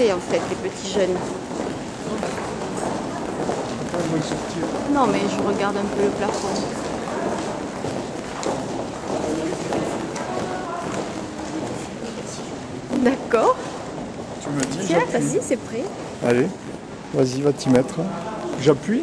En fait, les petits jeunes. Non, mais je regarde un peu le plafond. D'accord. Tu me dis, Tiens, vas-y, c'est prêt. Allez, vas-y, va t'y mettre. J'appuie